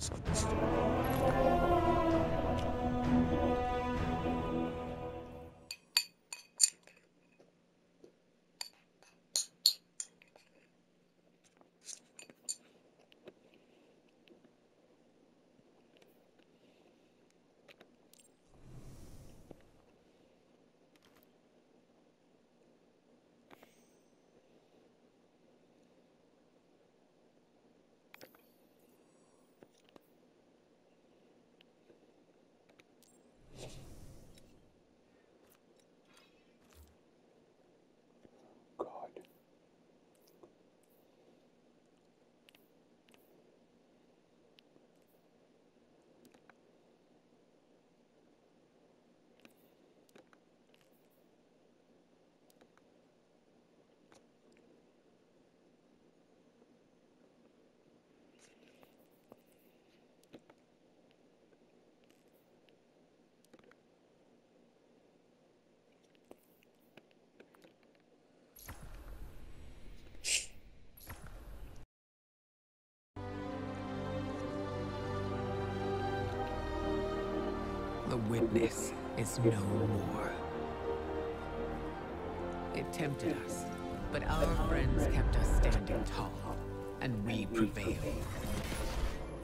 Let's go. Witness is no more. It tempted us, but our friends kept us standing tall, and we prevailed.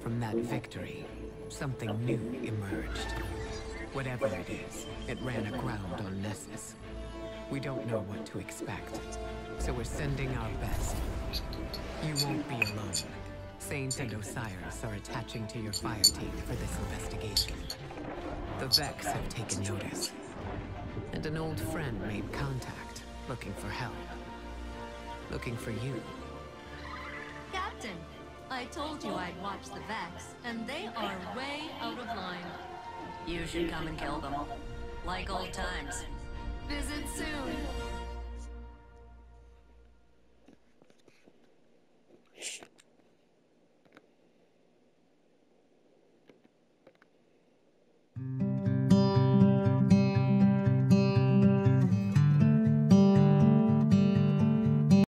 From that victory, something new emerged. Whatever it is, it ran aground on Nessus. We don't know what to expect, so we're sending our best. You won't be alone. Saint and Osiris are attaching to your fire team for this. The Vex have taken notice. And an old friend made contact, looking for help. Looking for you. Captain, I told you I'd watch the Vex, and they are way out of line. You should come and kill them. Like old times.